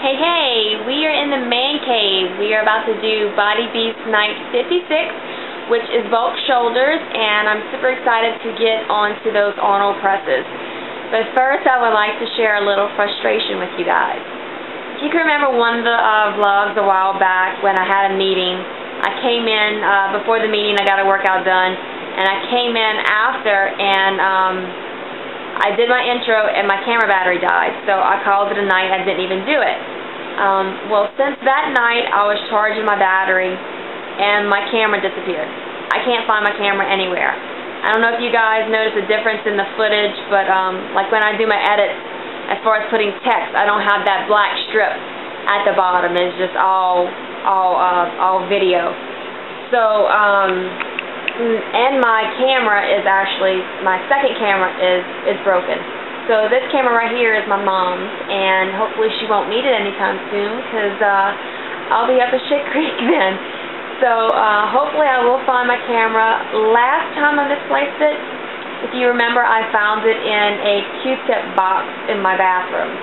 Hey, hey, we are in the man cave. We are about to do Body Beast Night 56, which is bulk shoulders, and I'm super excited to get onto those Arnold presses. But first, I would like to share a little frustration with you guys. If you can remember one of the uh, vlogs a while back when I had a meeting, I came in, uh, before the meeting I got a workout done, and I came in after, and um, I did my intro and my camera battery died, so I called it a night. I didn't even do it. Um, well, since that night, I was charging my battery, and my camera disappeared. I can't find my camera anywhere. I don't know if you guys notice a difference in the footage, but um, like when I do my edits, as far as putting text, I don't have that black strip at the bottom. It's just all all uh, all video. So um, and my camera is actually, my second camera is, is broken. So this camera right here is my mom's, and hopefully she won't need it anytime soon, because uh, I'll be up at Shit Creek then. So uh, hopefully I will find my camera. Last time I misplaced it, if you remember, I found it in a Q-tip box in my bathroom.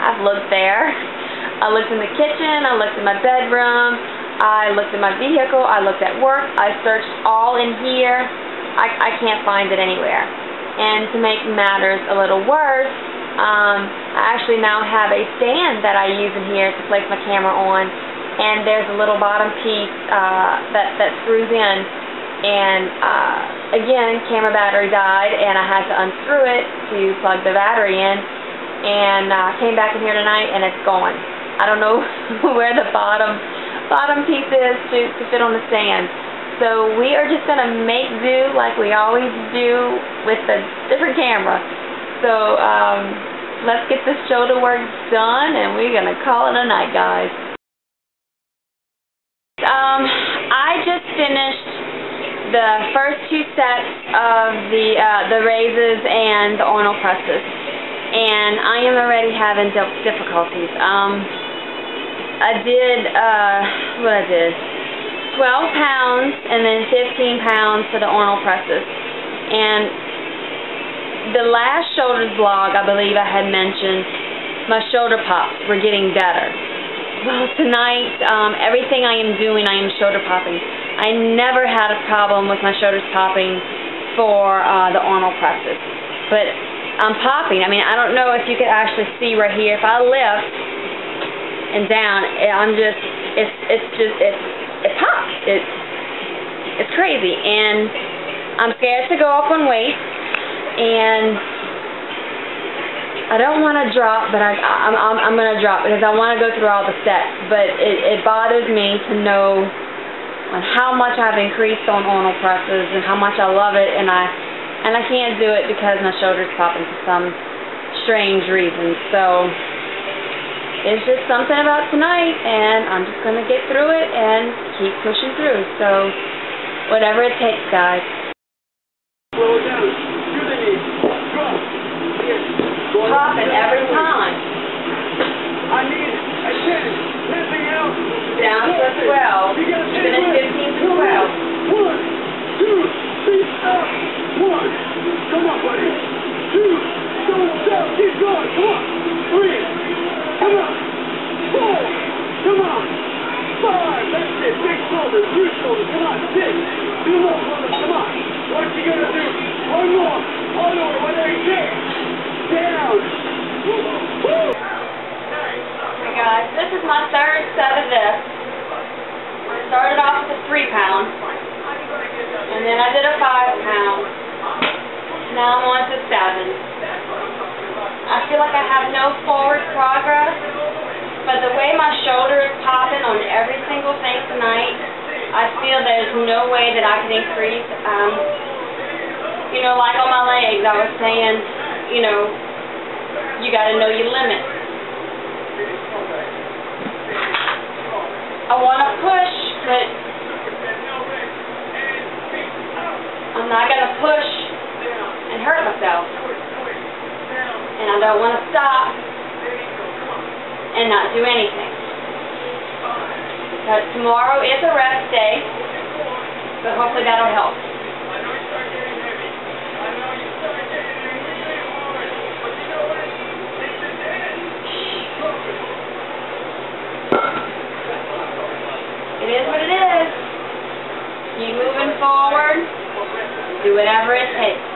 I've looked there. I looked in the kitchen, I looked in my bedroom, I looked at my vehicle, I looked at work, I searched all in here. I, I can't find it anywhere. And to make matters a little worse, um, I actually now have a stand that I use in here to place my camera on, and there's a little bottom piece uh, that, that screws in. And uh, again, camera battery died, and I had to unscrew it to plug the battery in. And uh, came back in here tonight, and it's gone. I don't know where the bottom bottom pieces to, to fit on the stand. So we are just going to make do like we always do with the different camera. So um, let's get this shoulder work done and we're going to call it a night, guys. Um, I just finished the first two sets of the uh, the raises and the Arnold presses, and I am already having difficulties. Um, I did, uh, what I did, 12 pounds and then 15 pounds for the Arnold presses. And the last shoulders vlog, I believe I had mentioned, my shoulder pops were getting better. Well, tonight, um, everything I am doing, I am shoulder popping. I never had a problem with my shoulders popping for uh, the Arnold presses. But I'm popping. I mean, I don't know if you could actually see right here. If I lift, and down. I'm just, it's, it's just, it's, it. It's, crazy. And I'm scared to go up on weight. And I don't want to drop, but I, I'm, I'm, I'm going to drop because I want to go through all the steps. But it, it bothers me to know on how much I've increased on Arnold presses and how much I love it. And I, and I can't do it because my shoulder's popping for some strange reason. So, it's just something about tonight, and I'm just going to get through it and keep pushing through. So, whatever it takes, guys. Slow down. Do the knee. Drop. Drop it every time. I need it. I can. Anything else? Down to 12. You gotta Even at 15 to 12. One, two, three, up. One. Come on, buddy. Two. Don't stop. Keep going. Come on. Three. Come on. Four. Come on. Five. That's it. Big Come on. Six. Two more. Come on. You gonna do? One more. One more. Down. Woo. Hey guys, this is my third set of this. I started off with a three pound, and then I did a five pound. Now I'm on to seven. I feel like I have no forward progress, but the way my shoulder is popping on every single thing tonight, I feel there's no way that I can increase. Um, you know, like on my legs, I was saying, you know, you got to know your limit. I want to push, but I'm not going to push and hurt myself and I don't want to stop and not do anything. But tomorrow is a rest day, so hopefully that'll help. It is what it is. Keep moving forward. Do whatever it takes.